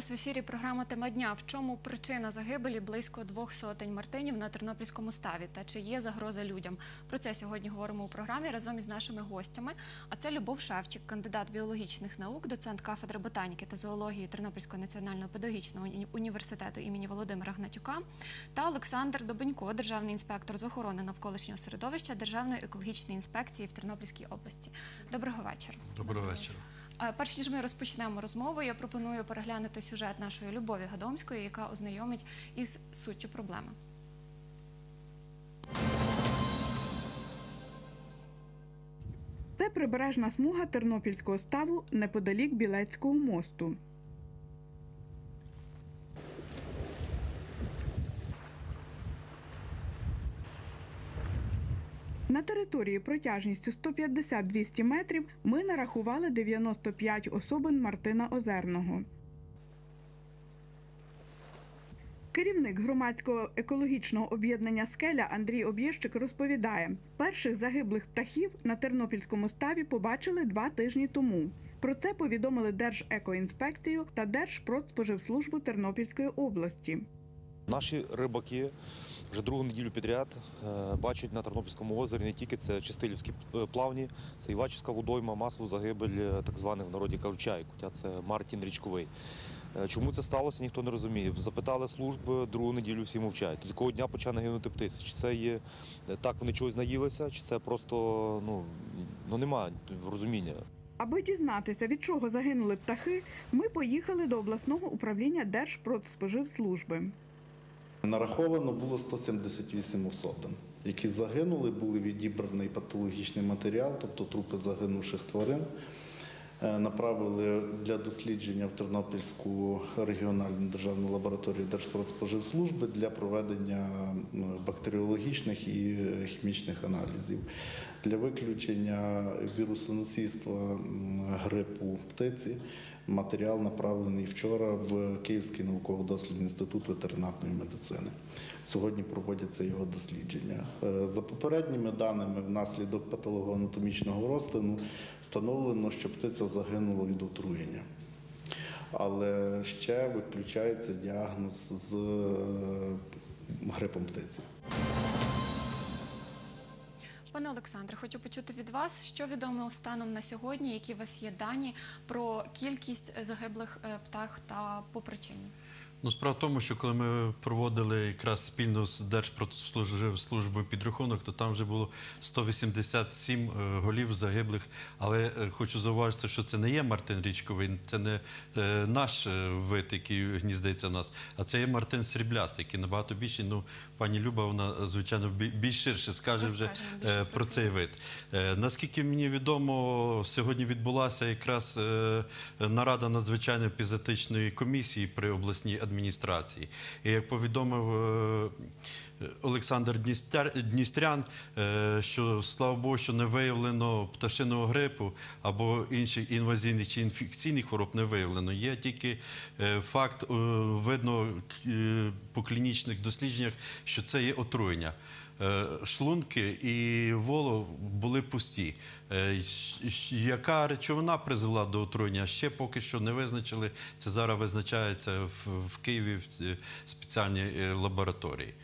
Вас в ефірі. Програма Тема дня. В чому причина загибелі близько двох сотень мартинів на тернопільському ставі та чи є загроза людям? Про це сьогодні говоримо у програмі разом із нашими гостями. А це Любов Шевчик, кандидат біологічних наук, доцент кафедри ботаніки та зоології Тернопільського національного педагогічного університету імені Володимира Гнатюка, та Олександр Добенько, державний інспектор з охорони навколишнього середовища Державної екологічної інспекції в Тернопільській області. Доброго вечора. Доброго вечора. А, Перш ніж ми розпочнемо розмову, я пропоную переглянути сюжет нашої Любові Гадомської, яка ознайомить із суттю проблеми. Це прибережна смуга Тернопільського ставу неподалік Білецького мосту. На території протяжністю 150-200 метрів ми нарахували 95 особин Мартина Озерного. Керівник громадського екологічного об'єднання Скеля Андрій Об'єщик розповідає, перших загиблих птахів на Тернопільському ставі побачили два тижні тому. Про це повідомили Держекоінспекцію та Держпродспоживслужбу Тернопільської області. Наші рибаки вже другу неділю підряд е, бачать на Тернопільському озері не тільки це Чистилівські е, плавні, це Івачівська водойма, масову загибель е, так званих в народі кажуть хоча це Мартін річковий. Чому це сталося, ніхто не розуміє. Запитали служби, другу неділю всі мовчають. З якого дня почали гинути птиці? Чи це є так вони чогось наїлися, чи це просто ну, ну немає розуміння. Аби дізнатися, від чого загинули птахи, ми поїхали до обласного управління Держпродспоживслужби. Нараховано було 178 особин, які загинули, були відібраний патологічний матеріал, тобто трупи загинувших тварин. Е, Направили для дослідження в Тернопільську регіональну державну лабораторію Держпродспоживслужби для проведення бактеріологічних і е, хімічних аналізів для виключення вірусоносійства грипу птиці. Матеріал направлений вчора в Київський науково-дослідний інститут ветеринарної медицини. Сьогодні проводяться його дослідження. Е, За попередніми даними, внаслідок патологоанатомічного розтину встановлено, що птиця загинула від отруєння. Але ще виключається діагноз з е, грипом птиці. Пане Олександре, хочу почути від вас, що відомо станом на сьогодні, які у вас є дані про кількість загиблих е, птах та по причині. Ну, справа в тому, що коли ми проводили якраз спільно з Держпродслужбою підрахунок, то там вже було 187 е, голів загиблих. Але е, хочу зауважити, що це не є Мартин Річковий, це не е, наш вид, який гніздиться в нас, а це є Мартин Сріблястий, який набагато більший. Ну, пані Люба, вона, звичайно, більш ширше скаже вже про цей вид. Наскільки мені відомо, сьогодні відбулася якраз нарада надзвичайної епізотичної комісії при обласній адміністрації. І як повідомив е, Олександр Дністрян, е, що слава Богу, що не виявлено пташиного грипу або інших інвазійних чи інфекційних хвороб не виявлено. Є тільки е, факт, видно по клінічних дослідженнях, що це є отруєння. Е, Шлунки і воло були пусті. Е, Яка речовина призвела до отруєння, ще поки що не визначили. Це зараз визначається в, Києві в е, спеціальній лабораторії.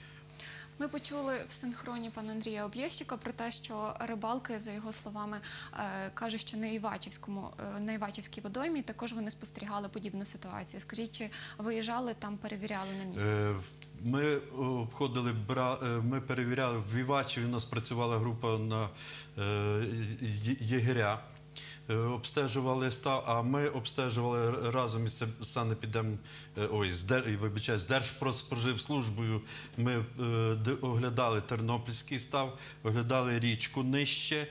Ми почули в синхроні пана Андрія Об'єщика про те, що рибалки, за його словами, кажуть, що на Івачівському на Івачівській водоймі також вони спостерігали подібну ситуацію. Скажіть, чи виїжджали там, перевіряли на місці? Ми обходили е, ми перевіряли в Івачеві. У нас працювала група на е, єгеря. е, Обстежували став, а ми обстежували разом із санепідем, ой, з вибачаюсь, з Держпродспоживслужбою. Ми оглядали Тернопільський став, оглядали річку нижче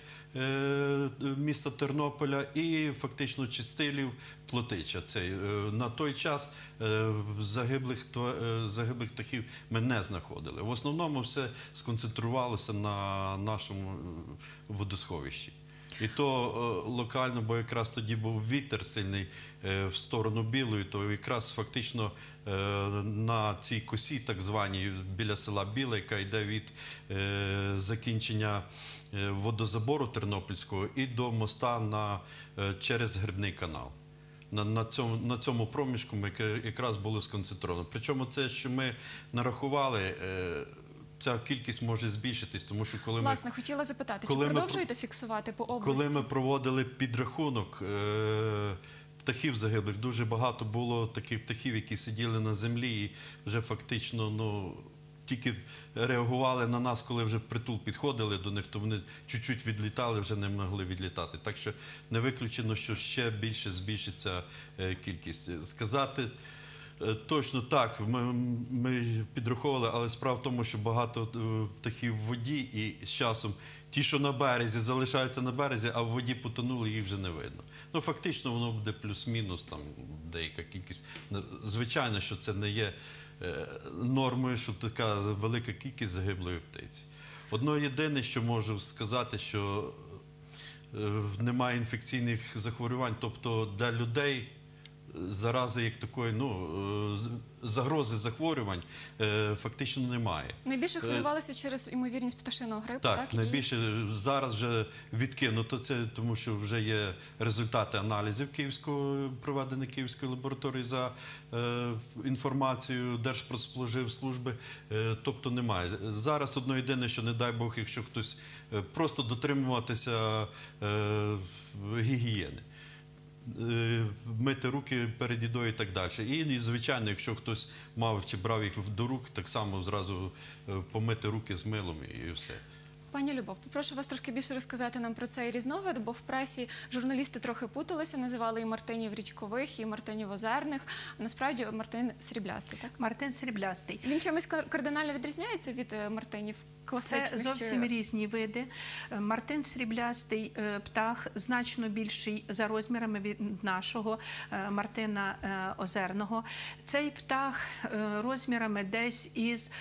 міста Тернополя і фактично Чистилів, Плотича. Цей. Е, На той час е, загиблих, е, загиблих птахів ми не знаходили. В основному все сконцентрувалося на нашому е, водосховищі. І то е, локально, бо якраз тоді був вітер сильний е, в сторону білої, то якраз фактично е, на цій косі, так званій, біля села Біла, яка йде від е, закінчення е, водозабору Тернопільського і до моста на, е, через Грибний канал. на, на, цьому, на цьому проміжку ми якраз були сконцентровано. Причому це, що ми нарахували, е, ця кількість може збільшитись, тому що коли ми Власне, хотіла запитати, коли чи ми продовжуєте фіксувати по області? коли ми проводили підрахунок е, птахів загиблих, дуже багато було таких птахів, які сиділи на землі і вже фактично ну, тільки реагували на нас, коли вже впритул підходили до них, то вони чуть-чуть відлітали, вже не могли відлітати. Так що не виключено, що ще більше збільшиться е, кількість. Сказати. Е, Точно так, ми, ми підраховували, але справа в тому, що багато е, птахів в воді, і з часом ті, що на березі, залишаються на березі, а в воді потонули, їх вже не видно. Ну фактично воно буде плюс-мінус, там деяка кількість. Звичайно, що це не є е, нормою, що така велика кількість загиблої птиці. Одно єдине, що можу сказати, що е, немає інфекційних захворювань, тобто для людей зарази як такої, ну е, загрози захворювань е, фактично немає. Найбільше Е, хвилювалися через ймовірність пташиного грипу, так? Так, І- найбільше зараз вже відкинуто це, тому що вже є результати аналізів Київської проведені Київської лабораторії за е, інформацією Держпродспоживслужби. Е, тобто немає. Зараз одно єдине, що не дай Бог, якщо хтось просто дотримуватися е, гігієни. Е, Мити руки перед їдою і так далі. І, звичайно, якщо хтось мав чи брав їх до рук, так само зразу е, помити руки з милом і все. Пані Любов, попрошу вас трошки більше розказати нам про цей різновид, бо в пресі журналісти трохи путалися, називали і мартинів річкових, і мартинів озерних. Насправді мартин сріблястий, так? Мартин сріблястий. Він чимось кардинально відрізняється від е, мартинів класичних? Це зовсім чи... різні види. Е, Мартин сріблястий е, птах значно більший за розмірами від нашого Мартина озерного. Цей птах розмірами десь із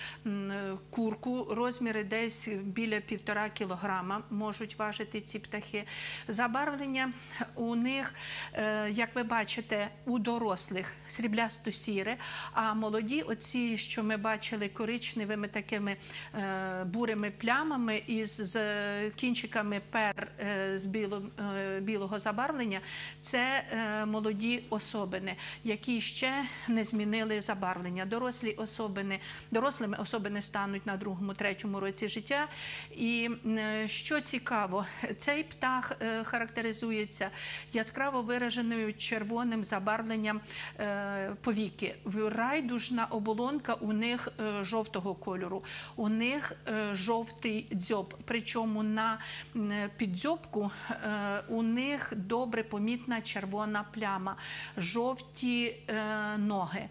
курку, розміри десь біля півтора кілограма можуть важити ці птахи. Забарвлення у них, е, як ви бачите, у дорослих сріблясто-сіре, а молоді, оці, що ми бачили коричневими такими е, бурими плямами із з кінчиками пер е, з е, білого забарвлення, це е, молоді особини, які ще не змінили забарвлення. Дорослі особини, дорослими особини стануть на другому, третьому році життя. І е, що цікаво, цей птах е, характеризується яскраво вираженою червоним забарвленням е, повіки. Райдужна оболонка у них е, жовтого кольору, у них жовтий дзьоб. Причому на піддзьобку у них добре помітна червона пляма, жовті ноги.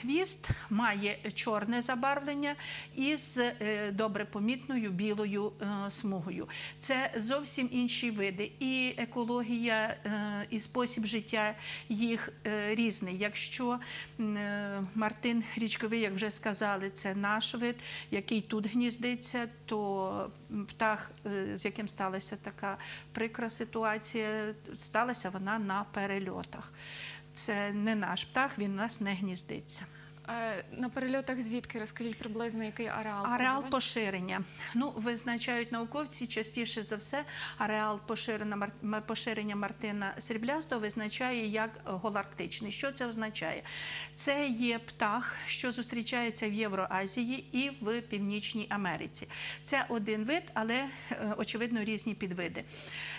Хвіст має чорне забарвлення із е, добре помітною білою е, смугою. Це зовсім інші види. І екологія, е, і спосіб життя їх е, різний. Якщо Мартин річковий, як вже сказали, це наш вид, який тут гніздиться, то птах, з яким сталася така прикра ситуація, сталася вона на перельотах. Це не наш птах, він у нас не гніздиться. Е, На перельотах звідки розкажіть приблизно який ареал? Ареал поширення. Ну, визначають науковці частіше за все. Ареал поширення, поширення Мартина Сріблястого визначає як голарктичний. Що це означає? Це є птах, що зустрічається в Євроазії і в Північній Америці. Це один вид, але е, очевидно різні підвиди.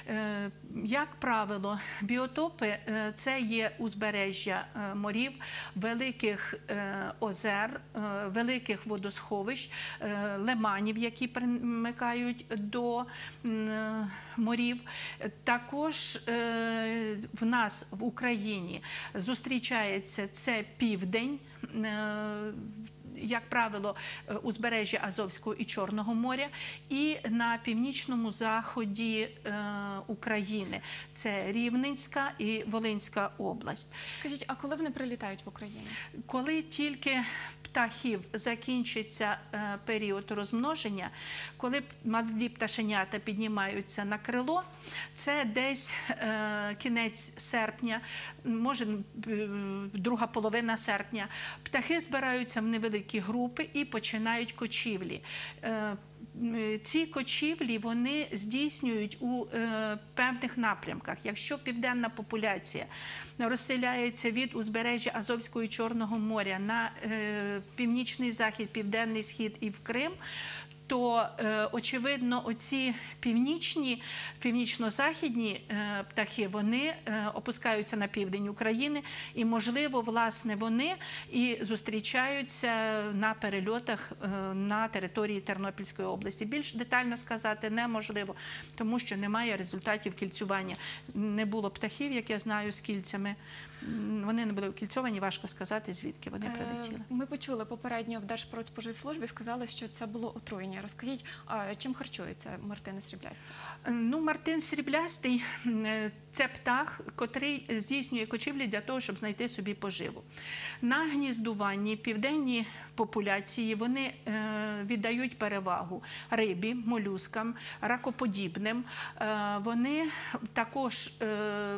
Е, Як правило, біотопи е, це є узбережжя е, морів, великих озер, великих водосховищ, лиманів, які примикають до морів. Також в нас в Україні зустрічається це південь. Як правило, е, узбережжя Азовського і Чорного моря, і на північному заході е, України це Рівненська і Волинська область. Скажіть, а коли вони прилітають в Україну? Коли тільки птахів закінчиться е, період розмноження, коли малі пташенята піднімаються на крило, це десь е, кінець серпня, може друга половина серпня. Птахи збираються в невеликі групи і починають кочівлі. Е, ці кочівлі вони здійснюють у е, певних напрямках. Якщо південна популяція розселяється від узбережжя Азовського і Чорного моря на е, північний захід, південний схід і в Крим. То е, очевидно, оці північні, північно-західні е, птахи вони е, опускаються на південь України, і можливо, власне, вони і зустрічаються на перельотах на території Тернопільської області. Більш детально сказати неможливо, тому що немає результатів кільцювання. Не було птахів, як я знаю, з кільцями. Вони не були укільцьовані, важко сказати, звідки вони прилетіли. Е, Ми почули попередньо в Держпродспоживслужбі, сказали, що це було отруєння. Розкажіть, чим харчується Мартини Сріблясті? Ну, Мартин Сріблястий е, це птах, котрий здійснює кочівлі для того, щоб знайти собі поживу. На гніздуванні південні популяції вони е, віддають перевагу рибі, молюскам, ракоподібним. Е, вони також е,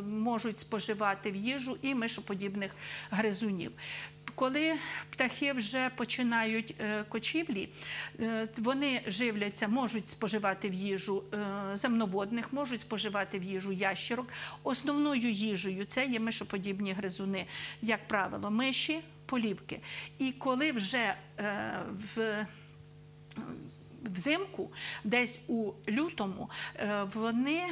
можуть споживати в їжу і мишоподібних гризунів. Коли птахи вже починають е, кочівлі, е, вони живляться, можуть споживати в їжу е, земноводних, можуть споживати в їжу ящерок. Основною їжею це є мишоподібні гризуни, як правило, миші, полівки. І коли вже в Взимку, десь у лютому, вони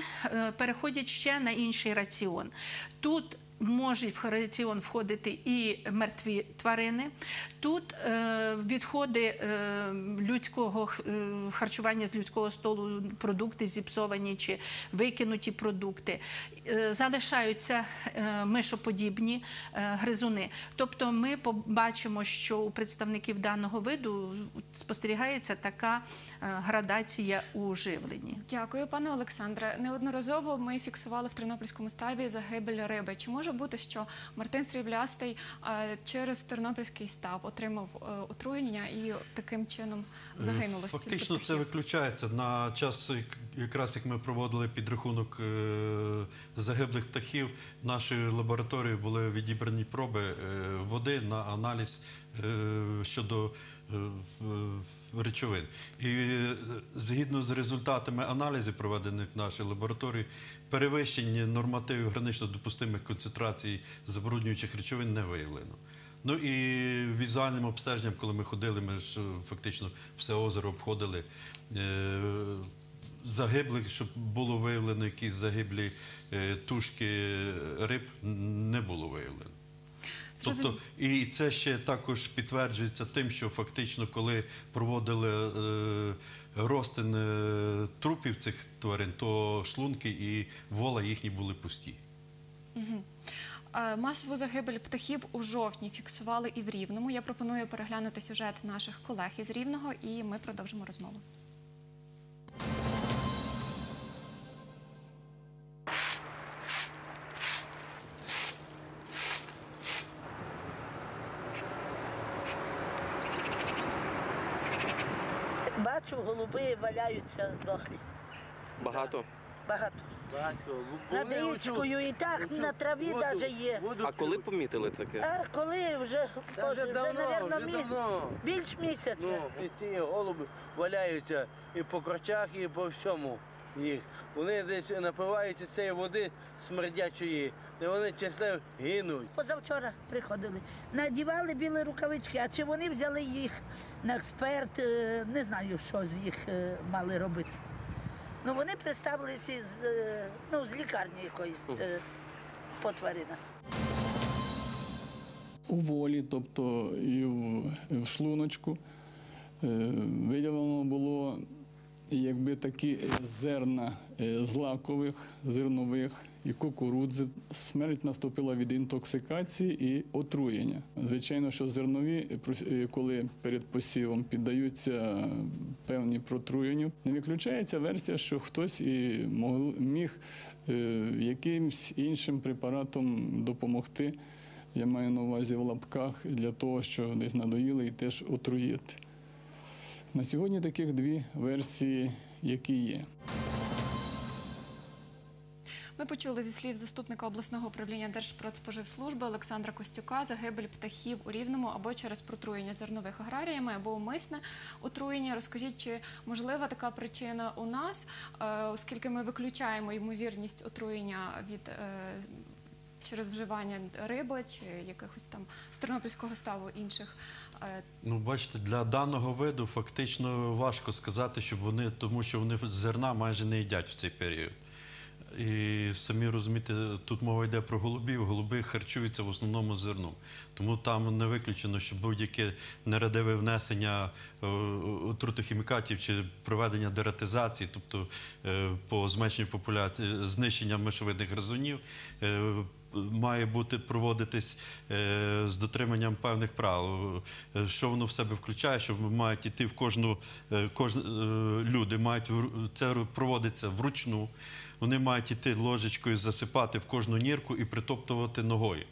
переходять ще на інший раціон. Тут можуть в раціон входити і мертві тварини. Тут е, відходи е, людського е, харчування з людського столу, продукти зіпсовані чи викинуті продукти. Е, залишаються е, мишоподібні е, гризуни. Тобто ми побачимо, що у представників даного виду спостерігається така градація у живленні. Дякую, пане Олександре. Неодноразово ми фіксували в Тернопільському ставі загибель риби. Чи може бути, що Мартин Сріблястий е, через Тернопільський став отримав отруєння і таким чином загинуло Фактично це виключається. На час, якраз як ми проводили підрахунок загиблих птахів, нашою лабораторією були відібрані проби е, води на аналіз е, щодо е, речовин. І згідно з результатами аналізів, проведених в нашій лабораторії, перевищення нормативів гранично допустимих концентрацій забруднюючих речовин не виявлено. Ну і візуальним обстеженням, коли ми ходили, ми ж фактично все озеро обходили. Загиблих, щоб було виявлено якісь загиблі е, тушки риб, не було виявлено. Тобто, і це ще також підтверджується тим, що фактично, коли проводили е, розтин е, трупів цих тварин, то шлунки і вола їхні були пусті. Масову загибель птахів у жовтні фіксували і в Рівному. Я пропоную переглянути сюжет наших колег із Рівного, і ми продовжимо розмову. Валяються дохлі. Багато. Багато. Над річкою і так, на траві навіть є. А коли помітили таке? А коли вже, Та Боже, вже вже, давно, вже мі... давно. більш місяця. Ну, і ті голуби валяються і по крочах, і по всьому їх. Вони десь напиваються з цієї води смердячої, і вони чесно гинуть. Позавчора приходили. Надівали білі рукавички, а чи вони взяли їх на експерт, е, не знаю, що з їх е, мали робити. Ну, вони представилися з, е, ну, з лікарні якоїсь по тваринах. у волі, тобто і в, в шлуночку. Виявлено було якби такі е, зерна е, злакових, зернових і кукурудзи. Смерть наступила від інтоксикації і отруєння. Звичайно, що зернові, е, коли перед посівом піддаються певні протруєнню, не виключається версія, що хтось і міг якимсь іншим препаратом допомогти. Я маю на увазі в лапках для того, що десь надоїли і теж отруїти. На сьогодні таких дві версії, які є. Ми почули зі слів заступника обласного управління Держпродспоживслужби Олександра Костюка загибель птахів у Рівному або через протруєння зернових аграріями, або умисне отруєння. Розкажіть, чи можлива така причина у нас, е, оскільки ми виключаємо ймовірність отруєння від е, через вживання риби чи якихось там з ставу інших. Ну, бачите, для даного виду фактично важко сказати, щоб вони, тому що вони зерна майже не їдять в цей період. І самі розумієте, тут мова йде про голубів. Голуби харчуються в основному зерном. Тому там не виключено, що будь-яке нерадиве внесення е, отрутохімікатів чи проведення дератизації, тобто е, по зменшенню популяції, знищення мишовидних гризунів, е, має бути проводитись е, з дотриманням певних правил. Е, Що воно в себе включає, що мають йти в кожну е, люди мають це проводиться вручну. Вони мають йти ложечкою, засипати в кожну нірку і притоптувати ногою.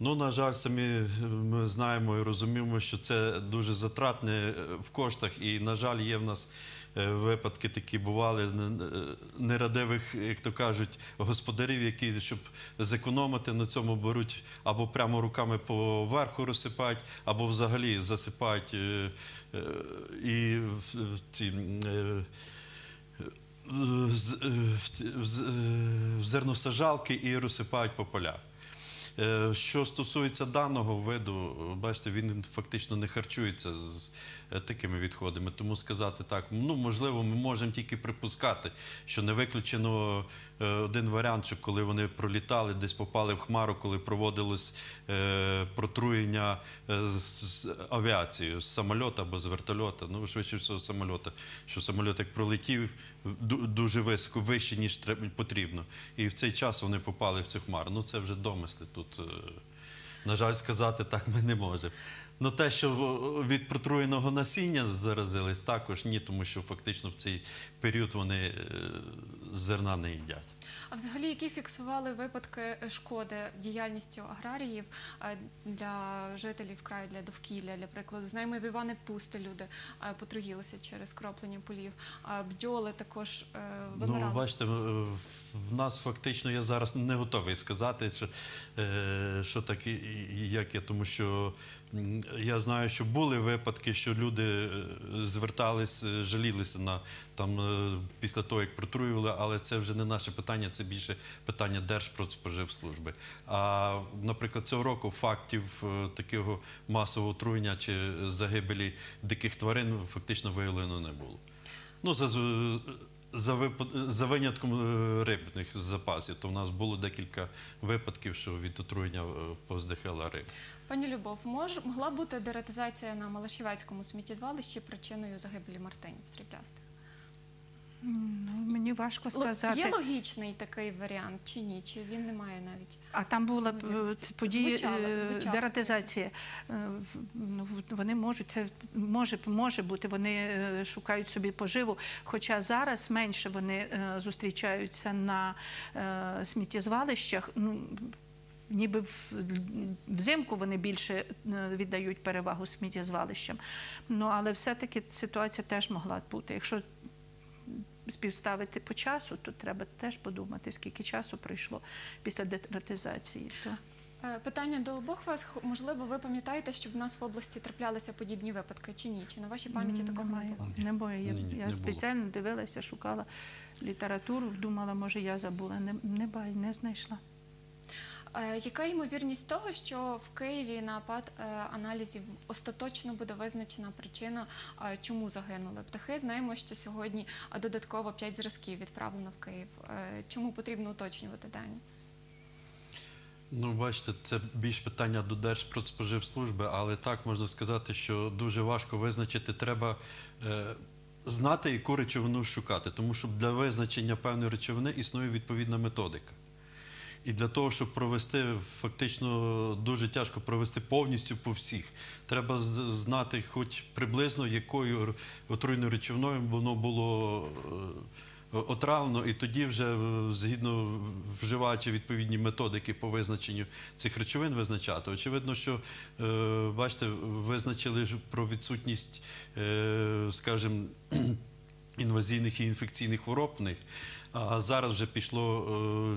Ну, на жаль, самі ми знаємо і розуміємо, що це дуже затратне в коштах. І, на жаль, є в нас випадки такі бували не- е, нерадивих, як то кажуть, господарів, які, щоб зекономити на цьому, беруть або прямо руками по верху розсипають, або взагалі засипають е, е, і ці. е, е, е, в зерносажалки і розсипають по полях. Е, Що стосується даного виду, бачите, він фактично не харчується з е, такими відходами. Тому сказати так, ну можливо, ми можемо тільки припускати, що не виключено е, один варіант, що коли вони пролітали, десь попали в хмару, коли проводилось протруєння з авіацією, з самольота або з вертольота, ну швидше всього з самольота, що самоліт як пролетів дуже високо, вище, ніж потрібно. І в цей час вони попали в цю хмару. Ну це вже домисли. Тут, е, на жаль, сказати так ми не можемо. Ну те, що від протруєного насіння заразились, також ні, тому що фактично в цей період вони е, зерна не їдять. А взагалі, які фіксували випадки шкоди діяльністю аграріїв е, для жителів краю, для довкілля, для прикладу, знаємо, в Іване Пусти люди е, потруїлися через кроплення полів, а бджоли також е, вимирали. Ну, бачите, е, в нас фактично я зараз не готовий сказати, що, е, що таке і як є, тому що я знаю, що були випадки, що люди е, звертались, е, жалілися на там е, після того, як протруювали, але це вже не наше питання, це більше питання Держпродспоживслужби. А, наприклад, цього року фактів такого масового отруєння чи загибелі диких тварин фактично виявлено не було. Ну, за, за, вип... за винятком е, рибних запасів, то в нас було декілька випадків, що від отруєння е, поздихала риба. Пані Любов, мож, могла бути деретизація на Малашівецькому сміттєзвалищі причиною загибелі мартинів сріблястих? Ну, мені важко сказати. Є логічний такий варіант чи ні? Чи він не має навіть? А там була ц- події Звучало, е, звучало. дератизація. Е, ну, Вони можуть це може, може бути. Вони е, шукають собі поживу. Хоча зараз менше вони зустрічаються на сміттєзвалищах. Ну, Ніби взимку вони більше віддають перевагу сміттєзвалищам. Ну але все-таки ситуація теж могла бути. Якщо співставити по часу, то треба теж подумати, скільки часу пройшло після детратизації. То Е, Питання до обох вас. Можливо, ви пам'ятаєте, що в нас в області траплялися подібні випадки чи ні? Чи на вашій пам'яті такого немає. не було? Не бою. Я, Ні, ні, не я було. спеціально дивилася, шукала літературу, думала, може, я забула. Не, не, не знайшла. Е, Яка ймовірність того, що в Києві на апат е, аналізів остаточно буде визначена причина, е, чому загинули птахи? Знаємо, що сьогодні додатково 5 зразків відправлено в Київ. Чому потрібно уточнювати дані? Ну, бачите, це більш питання до Держпродспоживслужби, але так можна сказати, що дуже важко визначити. Треба знати, яку речовину шукати, тому що для визначення певної речовини існує відповідна методика. І для того, щоб провести, фактично дуже тяжко провести повністю по всіх. Треба знати, хоч приблизно якою отруйною речовиною воно було е, отравлено, і тоді вже е, згідно вживаючи відповідні методики по визначенню цих речовин визначати. Очевидно, що е, бачите, визначили про відсутність, скажімо, інвазійних і інфекційних хвороб. А зараз вже пішло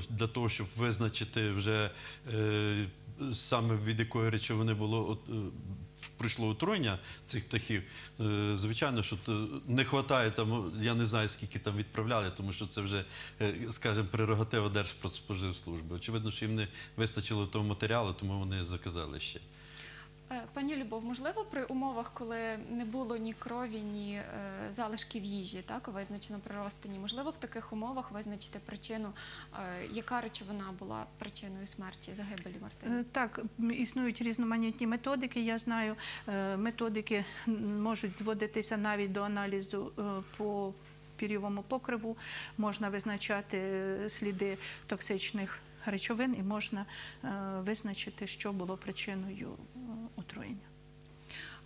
е, для того, щоб визначити вже е, саме від якої речовини було е, прийшло отруєння цих птахів. Звичайно, що не вистачає там, я не знаю, скільки там відправляли, тому що це вже, скажімо, прерогатива Держпродспоживслужби. Очевидно, що їм не вистачило того матеріалу, тому вони заказали ще. Е, Пані Любов, можливо, при умовах, коли не було ні крові, ні е, залишків їжі, так визначено при розтині, можливо, в таких умовах визначити причину, е, яка речовина була причиною смерті загибелі Мартини? Так, існують різноманітні методики. Я знаю, методики можуть зводитися навіть до аналізу по пір'євому покриву, можна визначати сліди токсичних речовин і можна е, визначити, що було причиною е, отруєння.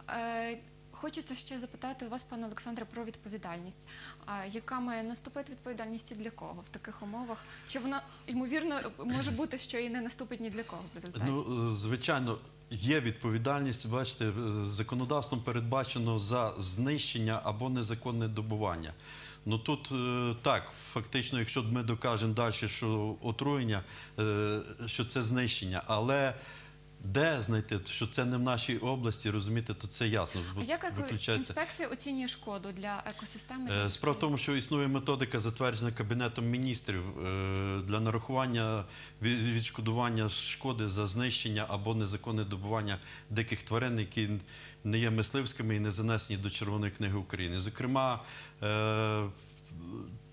Е, Хочеться ще запитати у вас, пане Олександре, про відповідальність. А яка має наступити відповідальність і для кого в таких умовах? Чи вона ймовірно може бути, що і не наступить ні для кого в результаті? Ну, звичайно, є відповідальність. Бачите, законодавством передбачено за знищення або незаконне добування. Ну тут е, так, фактично, якщо ми докажемо далі, що отруєння, е, що це знищення, але де знайти, що це не в нашій області, розумієте, то це ясно. а як виключається. інспекція оцінює шкоду для екосистеми? Е, Справа в тому, що існує методика, затверджена Кабінетом міністрів е, для нарахування відшкодування шкоди за знищення або незаконне добування диких тварин, які не є мисливськими і не занесені до Червоної книги України. Зокрема, е,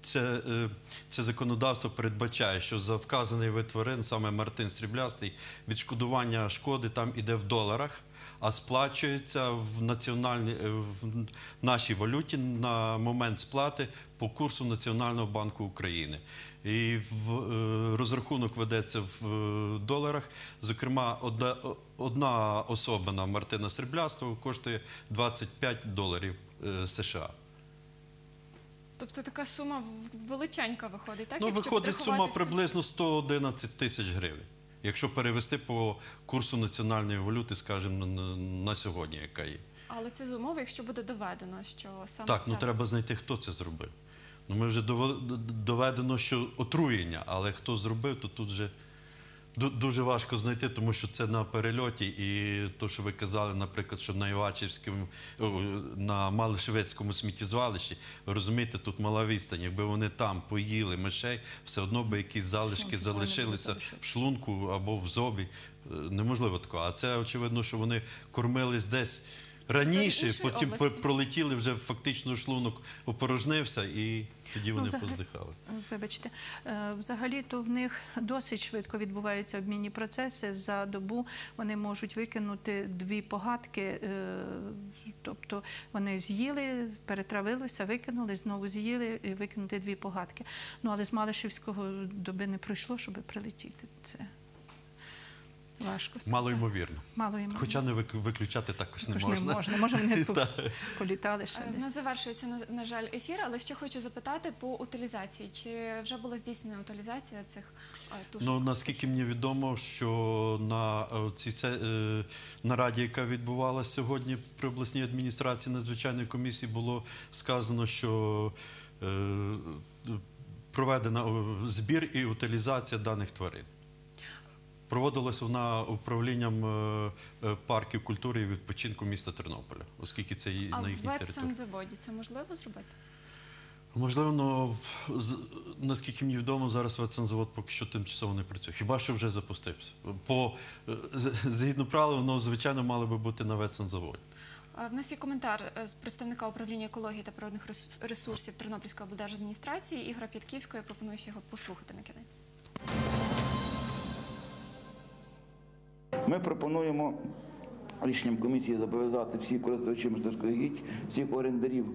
це, е, це законодавство передбачає, що за вказаний вид саме Мартин Сріблястий, відшкодування шкоди там іде в доларах, а сплачується в національній е, нашій валюті на момент сплати по курсу Національного банку України. І в е, розрахунок ведеться в доларах. Зокрема, одна, одна особина Мартина Сріблястого коштує 25 доларів США. Тобто така сума величенька виходить, так? Ну, якщо виходить сума всю- приблизно 111 тисяч гривень. Якщо перевести по курсу національної валюти, скажімо, на, сьогодні, яка є. Але це з умови, якщо буде доведено, що саме Так, це... ну треба знайти, хто це зробив. Ну, ми вже доведено, що отруєння, але хто зробив, то тут вже дуже важко знайти, тому що це на перельоті. І то, що ви казали, наприклад, що на Івачівському, на Малишевецькому сміттєзвалищі, розумієте, тут мала відстань. Якби вони там поїли мишей, все одно би якісь залишки залишилися в шлунку або в зобі. Е, Неможливо такого. А це очевидно, що вони кормились десь раніше, потім області. пролетіли вже фактично шлунок опорожнився, і тоді вони взагалі- поздихали. Вибачте, е, взагалі-то в них досить швидко відбуваються обмінні процеси. За добу вони можуть викинути дві погадки, е, тобто вони з'їли, перетравилися, викинули, знову з'їли і викинути дві погадки. Ну але з Малишевського доби не пройшло, щоб прилетіти. Це важко сказати. Мало ймовірно. Мало ймовірно. Хоча не виключати також не Також можна. не можна. Може, вони по- політали ще Е, десь. нас завершується на, жаль ефір, але ще хочу запитати по утилізації. Чи вже була здійснена утилізація цих е, тушок? Ну наскільки мені відомо, що на е, цій нараді, яка відбувалася сьогодні при обласній адміністрації надзвичайної комісії, було сказано, що проведена збір і утилізація даних тварин. Проводилась вона управлінням е, е, парків культури і відпочинку міста Тернополя, оскільки це і а на в їхній території. ветсанзаводі це можливо зробити? Можливо, ну, з- наскільки мені відомо, зараз ветсанзавод поки що тимчасово не працює. Хіба що вже запустився? По е, з- згідно правил, воно звичайно мало би бути на ветсанзаводі. Е, В нас є коментар е, з представника управління екології та природних ресурс- ресурсів Тернопільської облдержадміністрації Ігора П'ятківського. Я пропоную ще його послухати на кінець. Ми пропонуємо рішенням комісії зобов'язати всіх користувачів мистецької гідь, всіх орендарів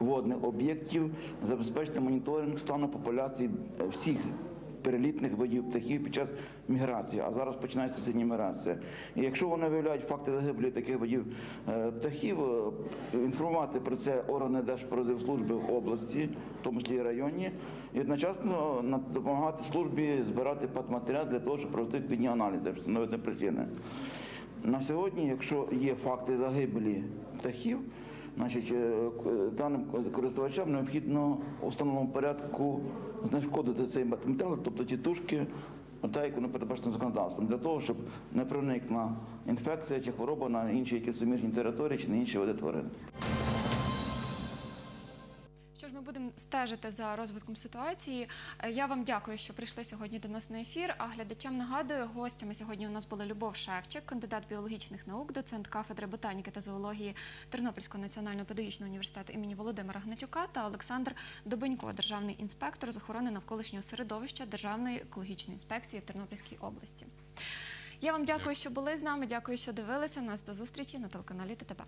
водних об'єктів, забезпечити моніторинг стану популяції е, всіх перелітних видів птахів під час міграції, а зараз починається сьогодні міграція. І якщо вони виявляють факти загибелі таких видів е, птахів, е, інформувати про це органи Держпродивслужби в області, в тому числі і районні, і одночасно допомагати службі збирати патматеріал для того, щоб провести відповідні аналізи, встановити причини. На сьогодні, якщо є факти загибелі птахів, Значить, е, даним користувачам необхідно у встановленому порядку знешкодити цей матеріал, тобто ті тушки, та, яку не передбачено законодавством, для того, щоб не проникла інфекція чи хвороба на інші якісь суміжні території чи на інші види тварин. Ж, ми будемо стежити за розвитком ситуації. Е, Я вам дякую, що прийшли сьогодні до нас на ефір. А глядачам нагадую, гостями сьогодні у нас були Любов Шевчик, кандидат біологічних наук, доцент кафедри ботаніки та зоології Тернопільського національного педагогічного університету імені Володимира Гнатюка та Олександр Добенько, державний інспектор з охорони навколишнього середовища Державної екологічної інспекції в Тернопільській області. Я вам дякую, що були з нами. Дякую, що дивилися нас. До зустрічі на телеканалі ТТБ.